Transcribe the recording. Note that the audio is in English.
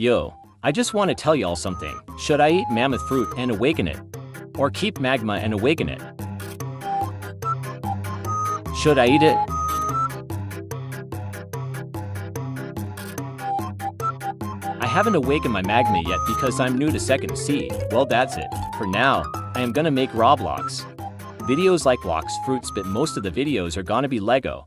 Yo, I just want to tell y'all something. Should I eat mammoth fruit and awaken it? Or keep magma and awaken it? Should I eat it? I haven't awakened my magma yet because I'm new to second Sea. Well that's it. For now, I am gonna make Roblox. Videos like Blox Fruits but most of the videos are gonna be Lego.